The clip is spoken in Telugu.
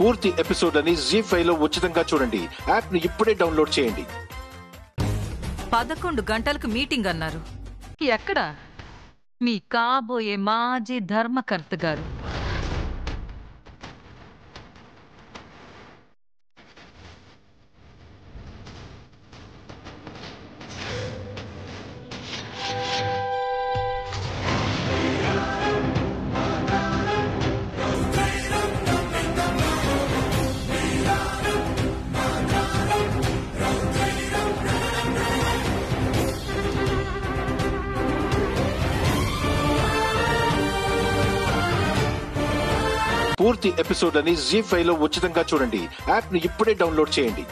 పూర్తి ఎపిసోడ్ అని జీ ఫైవ్లో ఉచితంగా చూడండి. యాప్ని ఇప్పుడే డౌన్లోడ్ చేయండి. పదకొండు గంటలకు మీటింగ్ అన్నారు. ఎక్కడ? మీ కాబోయే మాజీ ధర్మకర్త గారు. పూర్తి ఎపిసోడ్ అని జీ ఫైవ్లో ఉచితంగా చూడండి. యాప్ని ఇప్పుడే డౌన్లోడ్ చేయండి.